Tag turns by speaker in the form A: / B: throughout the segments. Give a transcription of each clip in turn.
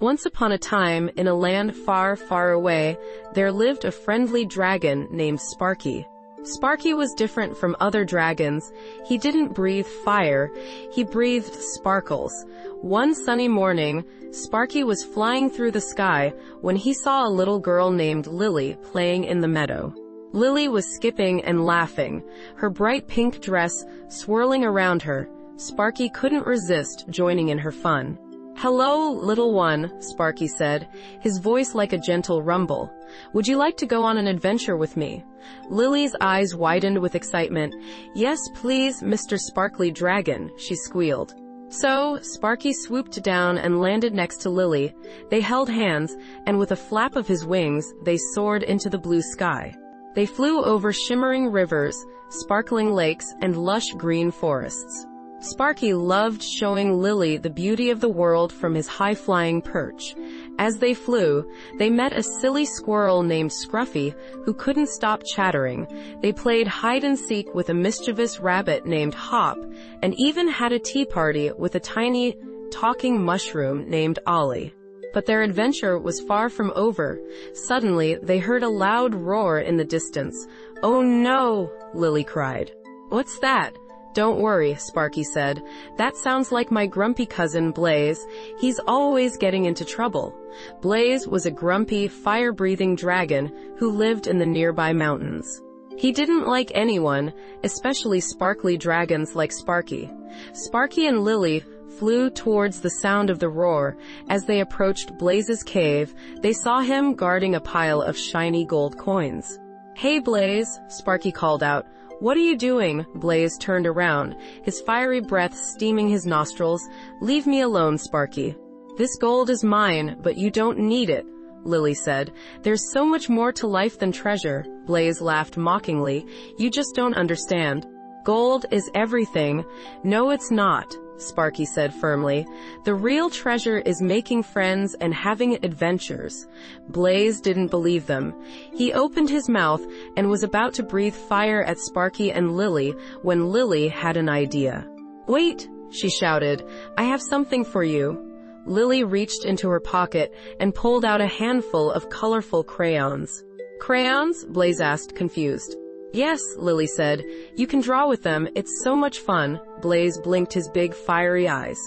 A: Once upon a time, in a land far, far away, there lived a friendly dragon named Sparky. Sparky was different from other dragons. He didn't breathe fire, he breathed sparkles. One sunny morning, Sparky was flying through the sky when he saw a little girl named Lily playing in the meadow. Lily was skipping and laughing, her bright pink dress swirling around her. Sparky couldn't resist joining in her fun. Hello, little one, Sparky said, his voice like a gentle rumble. Would you like to go on an adventure with me? Lily's eyes widened with excitement. Yes, please, Mr. Sparkly Dragon, she squealed. So, Sparky swooped down and landed next to Lily. They held hands, and with a flap of his wings, they soared into the blue sky. They flew over shimmering rivers, sparkling lakes, and lush green forests. Sparky loved showing Lily the beauty of the world from his high-flying perch. As they flew, they met a silly squirrel named Scruffy who couldn't stop chattering. They played hide and seek with a mischievous rabbit named Hop and even had a tea party with a tiny talking mushroom named Ollie. But their adventure was far from over. Suddenly, they heard a loud roar in the distance. Oh no, Lily cried. What's that? Don't worry, Sparky said. That sounds like my grumpy cousin, Blaze. He's always getting into trouble. Blaze was a grumpy, fire-breathing dragon who lived in the nearby mountains. He didn't like anyone, especially sparkly dragons like Sparky. Sparky and Lily flew towards the sound of the roar. As they approached Blaze's cave, they saw him guarding a pile of shiny gold coins. Hey Blaze, Sparky called out. What are you doing? Blaze turned around, his fiery breath steaming his nostrils. Leave me alone, Sparky. This gold is mine, but you don't need it, Lily said. There's so much more to life than treasure. Blaze laughed mockingly. You just don't understand. Gold is everything. No, it's not. Sparky said firmly. The real treasure is making friends and having adventures. Blaze didn't believe them. He opened his mouth and was about to breathe fire at Sparky and Lily when Lily had an idea. Wait, she shouted. I have something for you. Lily reached into her pocket and pulled out a handful of colorful crayons. Crayons? Blaze asked, confused. Yes, Lily said. You can draw with them. It's so much fun. Blaze blinked his big fiery eyes.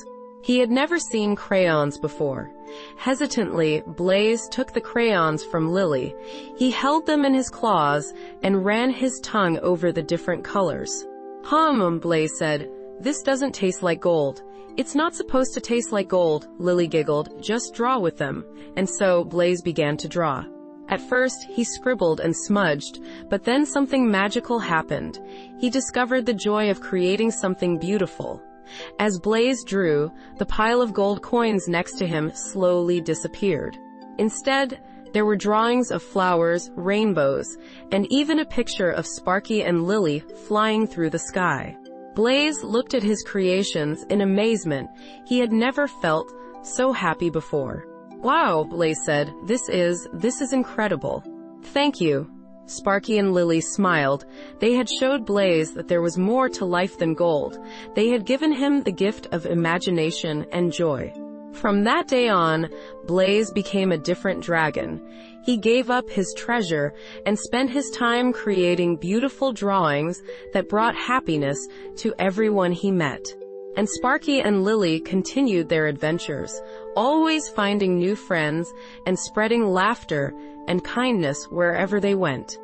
A: He had never seen crayons before. Hesitantly, Blaze took the crayons from Lily. He held them in his claws and ran his tongue over the different colors. Hum, um, Blaze said. This doesn't taste like gold. It's not supposed to taste like gold, Lily giggled. Just draw with them. And so Blaze began to draw. At first, he scribbled and smudged, but then something magical happened. He discovered the joy of creating something beautiful. As Blaze drew, the pile of gold coins next to him slowly disappeared. Instead, there were drawings of flowers, rainbows, and even a picture of Sparky and Lily flying through the sky. Blaze looked at his creations in amazement. He had never felt so happy before. Wow, Blaze said. This is, this is incredible. Thank you. Sparky and Lily smiled. They had showed Blaze that there was more to life than gold. They had given him the gift of imagination and joy. From that day on, Blaze became a different dragon. He gave up his treasure and spent his time creating beautiful drawings that brought happiness to everyone he met. And Sparky and Lily continued their adventures, always finding new friends and spreading laughter and kindness wherever they went.